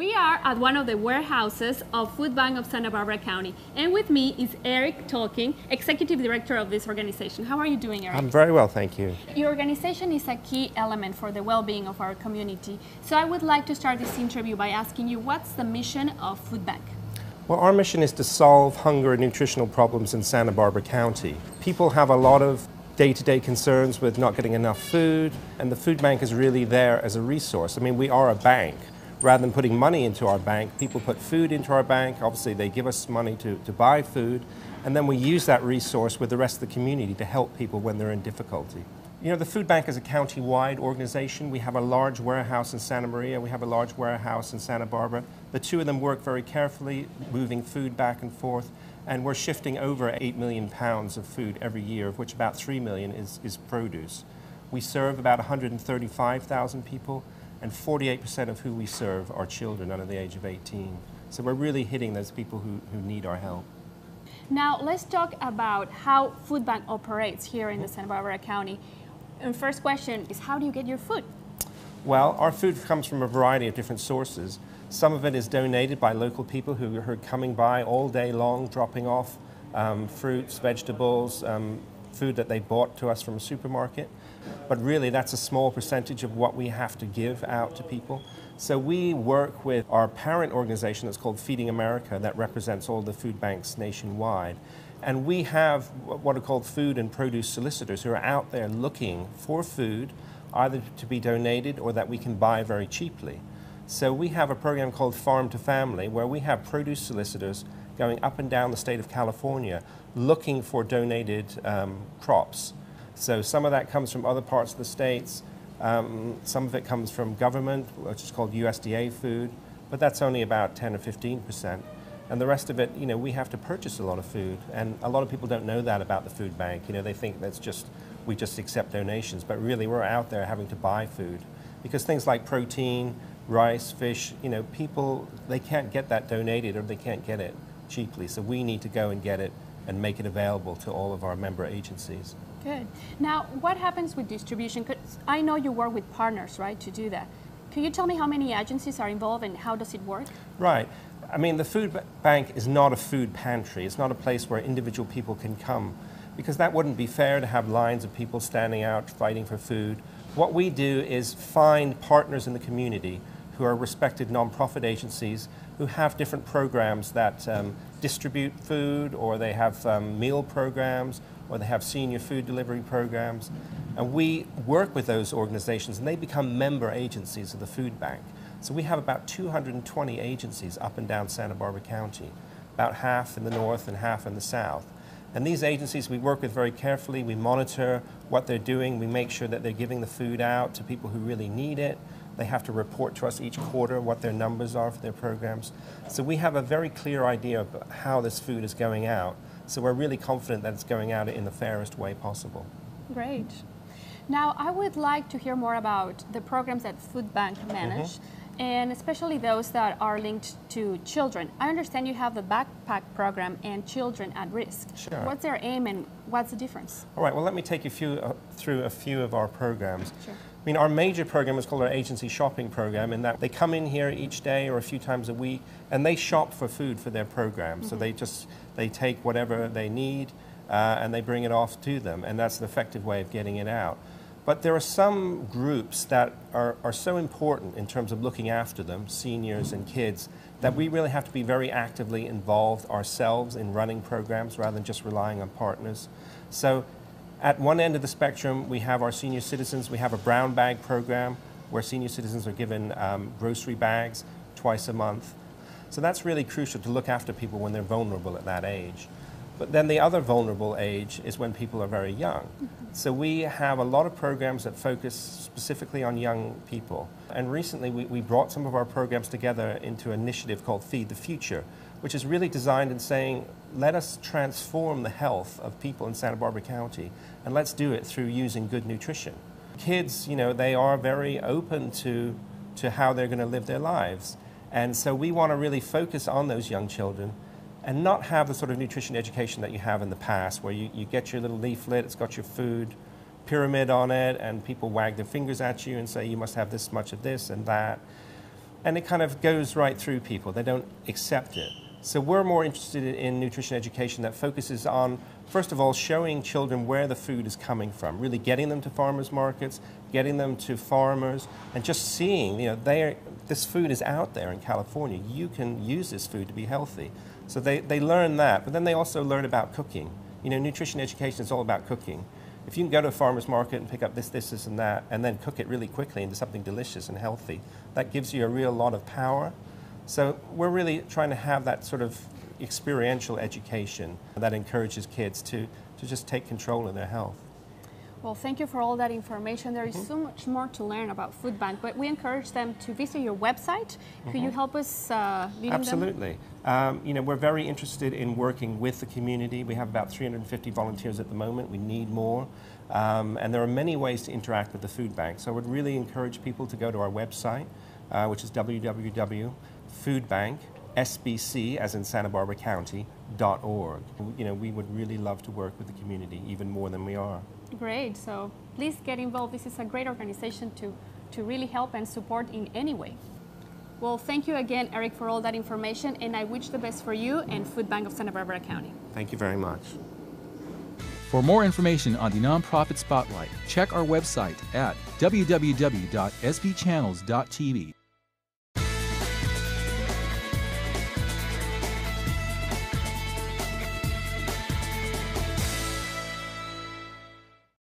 We are at one of the warehouses of Food Bank of Santa Barbara County, and with me is Eric Talkin, Executive Director of this organization. How are you doing, Eric? I'm very well, thank you. Your organization is a key element for the well-being of our community. So I would like to start this interview by asking you, what's the mission of Food Bank? Well, our mission is to solve hunger and nutritional problems in Santa Barbara County. People have a lot of day-to-day concerns with not getting enough food, and the food bank is really there as a resource. I mean, we are a bank. Rather than putting money into our bank, people put food into our bank. Obviously, they give us money to, to buy food, and then we use that resource with the rest of the community to help people when they're in difficulty. You know, the food bank is a county-wide organization. We have a large warehouse in Santa Maria. We have a large warehouse in Santa Barbara. The two of them work very carefully, moving food back and forth and we're shifting over 8 million pounds of food every year, of which about 3 million is, is produce. We serve about 135,000 people, and 48% of who we serve are children under the age of 18. So we're really hitting those people who, who need our help. Now, let's talk about how Food Bank operates here in the Santa Barbara County. And first question is how do you get your food? Well, our food comes from a variety of different sources. Some of it is donated by local people who are coming by all day long, dropping off um, fruits, vegetables, um, food that they bought to us from a supermarket. But really, that's a small percentage of what we have to give out to people. So we work with our parent organization that's called Feeding America that represents all the food banks nationwide. And we have what are called food and produce solicitors who are out there looking for food, either to be donated or that we can buy very cheaply. So we have a program called Farm to Family where we have produce solicitors going up and down the state of California looking for donated um, crops. So some of that comes from other parts of the states. Um, some of it comes from government, which is called USDA food, but that's only about 10 or 15 percent. And the rest of it, you know, we have to purchase a lot of food. And a lot of people don't know that about the food bank. You know, they think that's just, we just accept donations. But really, we're out there having to buy food. Because things like protein, rice, fish, you know, people, they can't get that donated or they can't get it cheaply. So we need to go and get it and make it available to all of our member agencies. Good. Now, what happens with distribution? Cause I know you work with partners, right, to do that. Can you tell me how many agencies are involved and how does it work? Right. I mean, the food bank is not a food pantry. It's not a place where individual people can come because that wouldn't be fair to have lines of people standing out fighting for food. What we do is find partners in the community who are respected nonprofit agencies who have different programs that um, distribute food or they have um, meal programs or they have senior food delivery programs. And we work with those organizations and they become member agencies of the food bank. So we have about 220 agencies up and down Santa Barbara County, about half in the north and half in the south. And these agencies we work with very carefully. We monitor what they're doing. We make sure that they're giving the food out to people who really need it. They have to report to us each quarter what their numbers are for their programs. So we have a very clear idea of how this food is going out. So we're really confident that it's going out in the fairest way possible. Great. Now, I would like to hear more about the programs that Food Bank manage. Mm -hmm and especially those that are linked to children. I understand you have the backpack program and children at risk. Sure. What's their aim and what's the difference? All right, well, let me take you few, uh, through a few of our programs. Sure. I mean, our major program is called our agency shopping program, in that they come in here each day or a few times a week, and they shop for food for their program. Mm -hmm. So they just they take whatever they need, uh, and they bring it off to them, and that's an effective way of getting it out. But there are some groups that are, are so important in terms of looking after them, seniors and kids, that we really have to be very actively involved ourselves in running programs rather than just relying on partners. So at one end of the spectrum, we have our senior citizens. We have a brown bag program where senior citizens are given um, grocery bags twice a month. So that's really crucial to look after people when they're vulnerable at that age. But then the other vulnerable age is when people are very young. Mm -hmm. So we have a lot of programs that focus specifically on young people. And recently we, we brought some of our programs together into an initiative called Feed the Future, which is really designed in saying, let us transform the health of people in Santa Barbara County, and let's do it through using good nutrition. Kids, you know, they are very open to, to how they're going to live their lives. And so we want to really focus on those young children and not have the sort of nutrition education that you have in the past, where you, you get your little leaflet, it's got your food pyramid on it, and people wag their fingers at you and say you must have this much of this and that. and it kind of goes right through people. They don't accept it. So we're more interested in nutrition education that focuses on, first of all, showing children where the food is coming from, really getting them to farmers markets, getting them to farmers, and just seeing, you know, this food is out there in California. You can use this food to be healthy. So they, they learn that, but then they also learn about cooking. You know, nutrition education is all about cooking. If you can go to a farmer's market and pick up this, this, this, and that, and then cook it really quickly into something delicious and healthy, that gives you a real lot of power. So we're really trying to have that sort of experiential education that encourages kids to, to just take control of their health. Well, thank you for all that information. There is mm -hmm. so much more to learn about Food Bank, but we encourage them to visit your website. Could mm -hmm. you mm-hmm. help us uh, Absolutely. Um, you know, we're very interested in working with the community. We have about 350 volunteers at the moment. We need more. Um, and there are many ways to interact with the food bank. So I would really encourage people to go to our website, uh, which is www foodbank, SBC, as in Santa Barbara County, dot .org. You know, we would really love to work with the community even more than we are. Great. So please get involved. This is a great organization to, to really help and support in any way. Well, thank you again, Eric, for all that information, and I wish the best for you and Food Bank of Santa Barbara County. Thank you very much. For more information on the Nonprofit Spotlight, check our website at www.sbchannels.tv